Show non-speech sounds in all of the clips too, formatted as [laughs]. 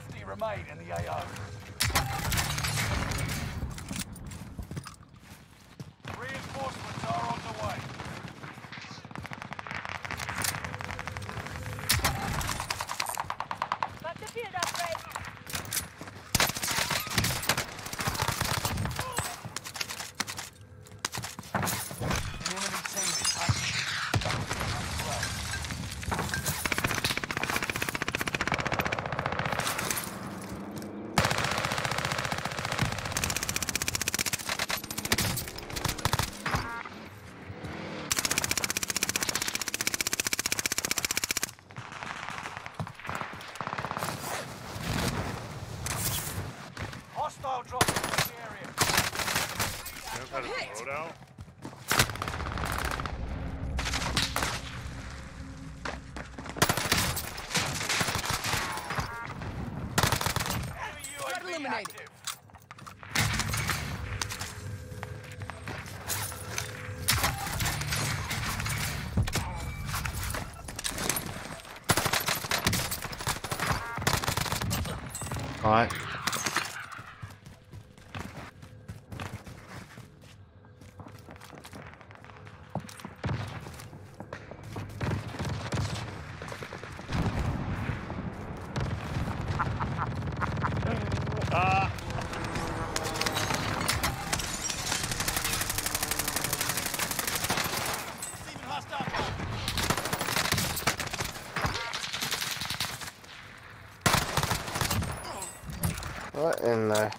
50 remain in the AO. Reinforcements are on the way. Got the field upgrade. An enemy team is hunting. Hostile dropping into the area. You guys had a loadout? Enemy UAV eliminated. active. Alright. Ah! What in the...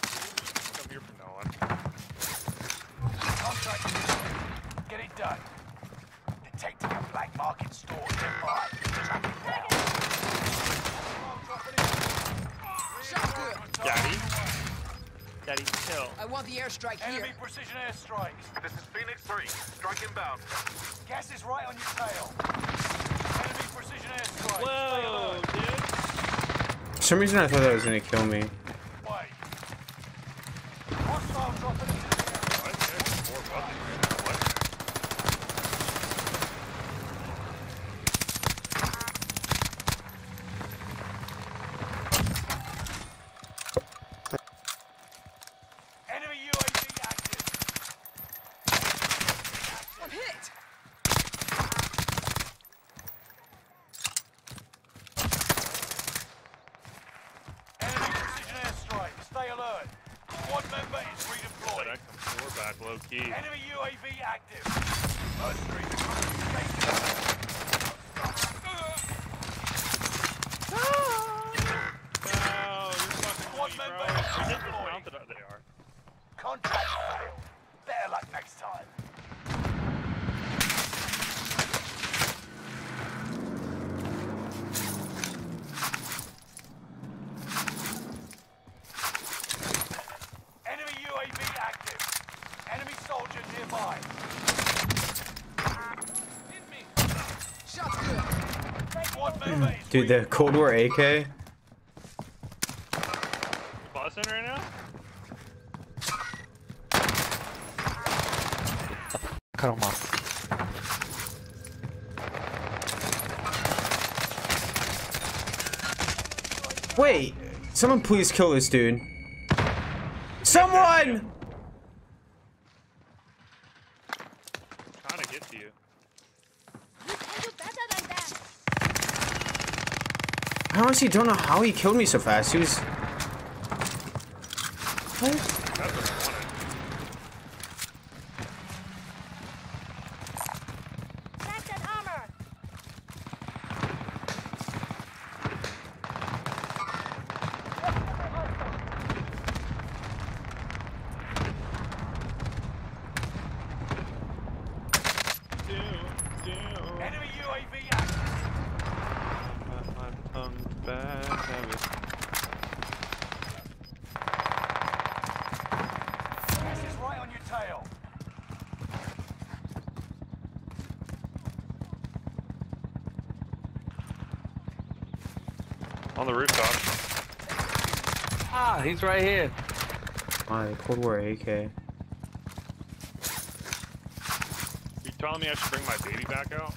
Come here from now on. Contract. Get it done. Detecting a black market store nearby. Track it down. Daddy? Daddy, chill. I want the airstrike here. Enemy precision airstrikes. This is Phoenix 3. Strike inbound. Gas is right on your tail. Enemy precision airstrikes. Stay Whoa, alert. dude. For some reason I thought that was gonna kill me. Wait. Hostile dropping into the area. What? There's four buttons. What? Enemy UAV active. I'm hit. Enemy precision airstrike. Stay alert. Squad member is redeployed. That comes back low key. Enemy UAV active. Mercenary. No, you're fucking Squad me, member bro. is Are they deployed. dismounted? Oh, They are. Contract failed. Better luck next time. Enemy UAV active. Enemy soldier nearby. Shot good. Squad member is Dude, the Cold War AK? Buzzing right now? Cut him off. Wait! Someone please kill this dude. Someone! Trying to get to you. You can do better than that. I honestly don't know how he killed me so fast. He was... What? That's what I wanted. Crack that armor. Enemy UAV active. Gas is right on your tail. On the rooftop. Ah, he's right here. My Cold War AK. You telling me I should bring my baby back out?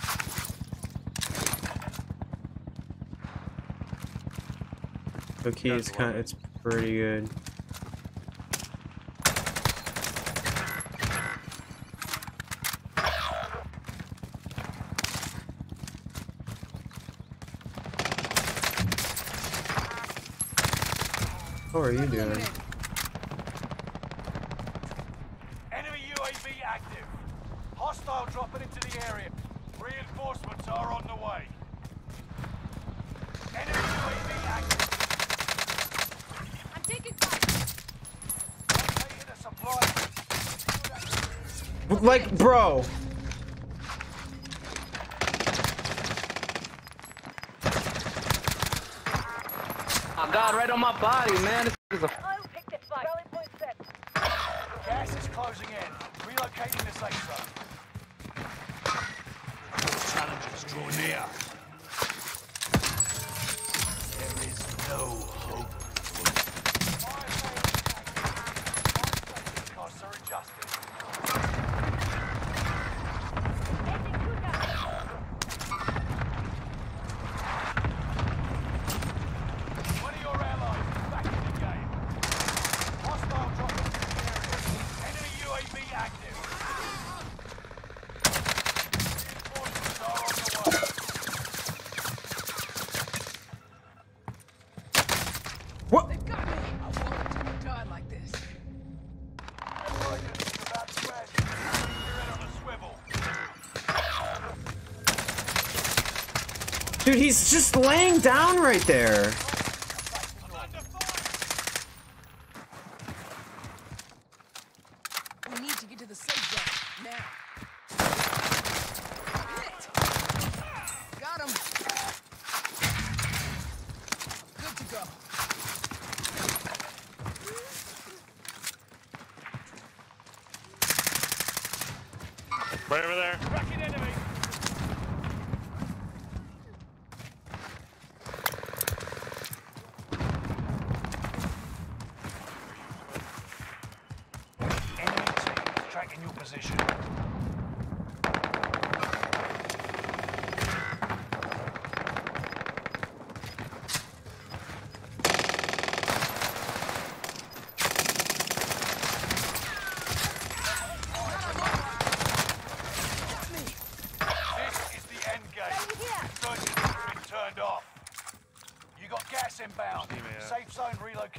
Okay, it's kind it's pretty good. How are you doing? Enemy UAV active. Hostile dropping into the area. Reinforcements are on the way. Enemy UAV active. I'm taking fire. Located a supply. Like, bro. God, right on my body, man. This is a oh, I'll pick the fight. Rally point set. Gas is closing in. Relocating the safe zone. Challengers draw near. There is no hope. Costs are adjusted. Taking two down. One of your allies is back in the game. Hostile dropping into the area. Enemy UAV active. Reinforcements are on the way. What? They've got me. I wanted to have died like this. Tigers is about to end. You're in on a swivel. Dude, he's just laying down right there. I'm under fire. We need to get to the safe zone now. Hit. Got him. Good to go. Right over there. Tracking enemy. Enemy team tracking your position. This is the end game. Insurgents have been turned off. You got gas inbound. Team, yeah. Safe zone relocated.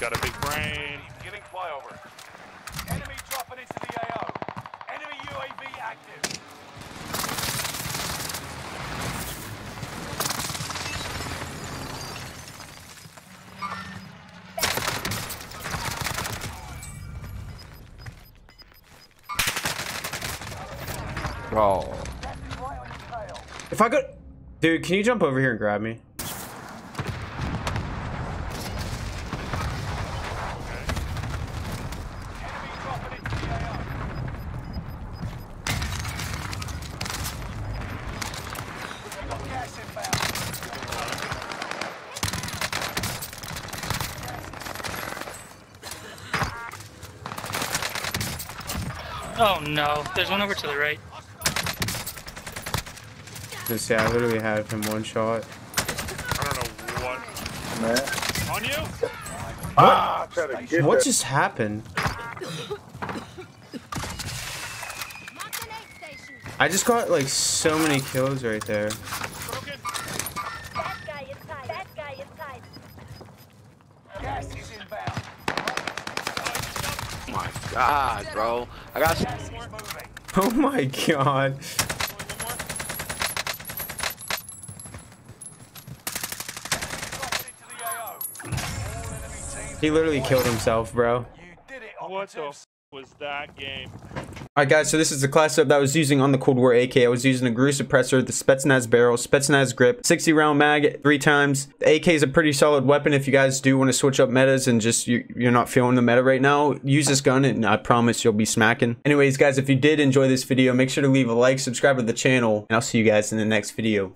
got a big brain. Getting flyover. Enemy dropping into the AO. Enemy UAV active. Oh. bro. That's right on your tail. If I could, dude, can you jump over here and grab me? Enemy dropping into the AO. You got gas inbound. Oh no, there's one over to the right. Just yeah, I literally have him one shot. I don't know what. Man. On you? Ah, to What that. just happened? Mark an aid station. I just got like so many kills right there. My god, bro. I got Gas. [laughs] Oh my god. Dropping into the AO. All enemy teams He literally killed himself, bro. You did it, What the f was that game? Alright guys, so this is the class setup that I was using on the Cold War AK. I was using a Gru suppressor, the Spetsnaz barrel, Spetsnaz grip, 60 round mag, three times. The AK is a pretty solid weapon if you guys do want to switch up metas and just you, you're not feeling the meta right now. Use this gun and I promise you'll be smacking. Anyways guys, if you did enjoy this video, make sure to leave a like, subscribe to the channel, and I'll see you guys in the next video.